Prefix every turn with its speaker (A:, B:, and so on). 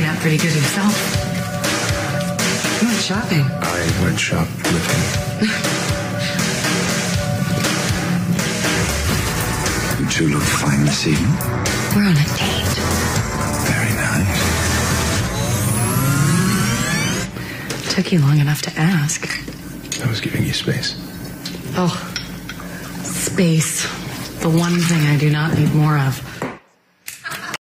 A: pretty good yourself. You went shopping.
B: I went shoplifting. you two look fine this evening.
A: We're on a date.
B: Very nice.
A: Took you long enough to ask.
B: I was giving you space.
A: Oh, space. The one thing I do not need more of.